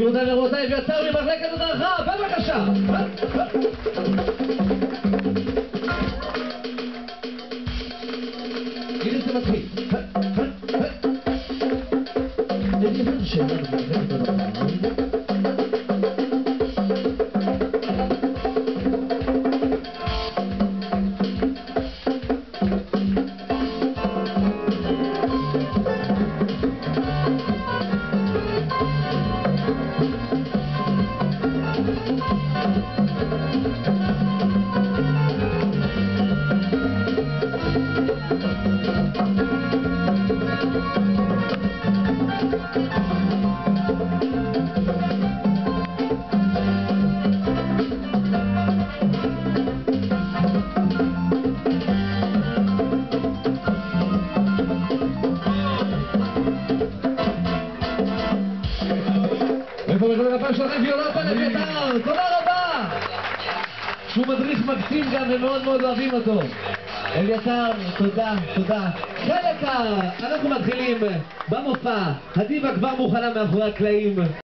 גבירותיי ורבותיי, אביתר ממחלקת הדרכה, בבקשה! הנה זה מתחיל. מחיאות הכפיים שלכם ויונתן אביתר? תודה רבה! שהוא מדריך מקסים גם ומאוד מאוד אוהבים אותו. אביתר, תודה, תודה. חלק. אנחנו מתחילים במופע. הדיבה כבר מוכנה מאחורי הקלעים.